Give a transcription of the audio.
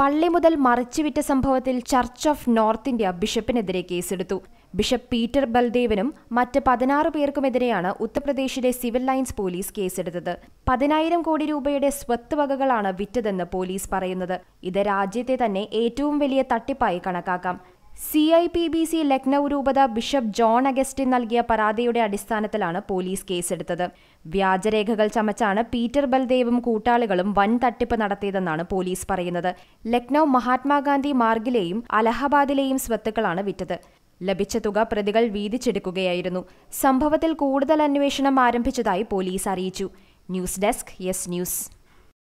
പള്ളി മുതൽ മറിച്ചുവിറ്റ സംഭവത്തിൽ ചർച്ച് ഓഫ് നോർത്ത് ഇന്ത്യ ബിഷപ്പിനെതിരെ കേസെടുത്തു. ബിഷപ്പ് പീറ്റർ ബൽദേവനും മറ്റ് പതിനാറ് പേർക്കുമെതിരെയാണ് ഉത്തർപ്രദേശിലെ സിവിൽ ലൈൻസ് പോലീസ് കേസെടുത്തത്. പതിനായിരം കോടി രൂപയുടെ സ്വത്ത് വകകളാണ് വിറ്റതെന്ന് പോലീസ് പറയുന്നത്. ഇത് രാജ്യത്തെ തന്നെ ഏറ്റവും വലിയ തട്ടിപ്പായി കണക്കാക്കാം. C I P B C Lucknow രൂപത ബിഷപ്പ് ജോൺ അഗസ്റ്റിൻ നൽകിയ പരാതിയുടെ അടിസ്ഥാനത്തിലാണ് പോലീസ് കേസെടുത്തത്. വ്യാജരേഖകൾ ചമച്ചാണ് പീറ്റർ ബൽദേവും കൂട്ടാളികളും വൻ തട്ടിപ്പ് നടത്തിയതെന്നാണ് പോലീസ് പറയുന്നത്. ലക്നൌ മഹാത്മാഗാന്ധി മാർഗിലെയും അലഹബാദിലെയും സ്വത്തുക്കളാണ് വിറ്റത്. ലഭിച്ച തുക പ്രതികൾ വീതിച്ചെടുക്കുകയായിരുന്നു. സംഭവത്തിൽ കൂടുതൽ അന്വേഷണം ആരംഭിച്ചതായി പോലീസ് അറിയിച്ചു. News desk yes news.